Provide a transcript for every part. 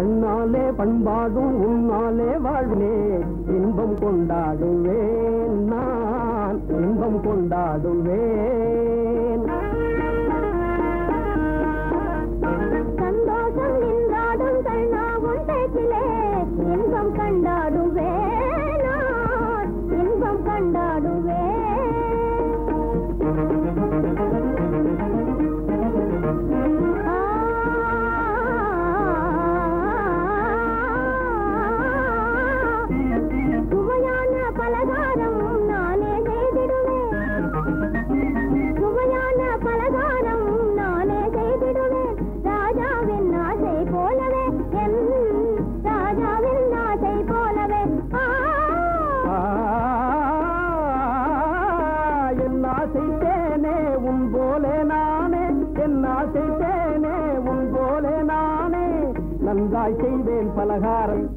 கண்ணாலே பண்பாடும் உன்னாலே வாழ்விலே. இன்பம் கொண்டாடுவேன் நான். இன்பம் கொண்டாடுவேன். ஆசை தேனே உன் போலே நானே என் ஆசை தேனே உன் போலே நானே. நன்றாய் செய்வேன் பலகாரம்.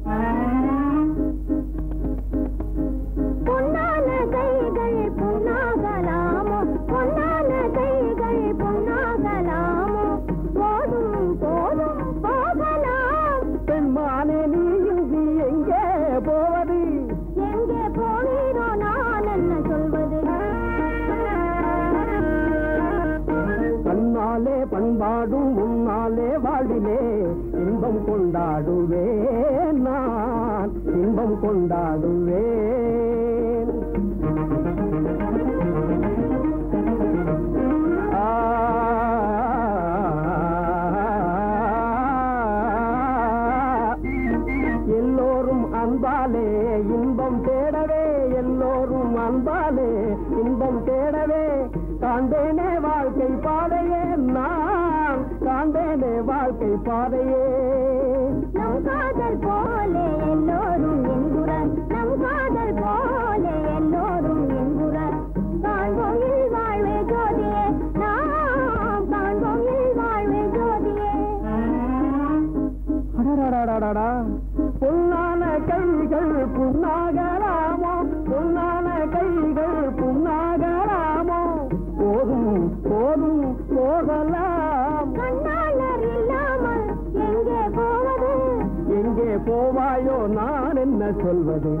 கண்ணாலே பண்பாடும் உன்னாலே வாழ்விலே இன்பம் கொண்டாடுவேன் நான். இன்பம் கொண்டாடுவேன். எல்லோரும் அன்பாலே இன்பம் தேடவே எல்லோரும் அன்பாலே இன்பம் தேடவே. காண்டேனே வாழ்க்கை பாட வாழ்க்கை பாதையே நம் காதல் போலே எல்லோரும் என்குறார் நம் காதல் போலே எல்லோரும் என்குறார் இல் வாழ்வே ஜோதியே. நாம் வாழ்வே ஜோதியே. அடடடடடடா. பொன்னான கைகள் புண்ணாகலாம்? நான் என்ன சொல்வது?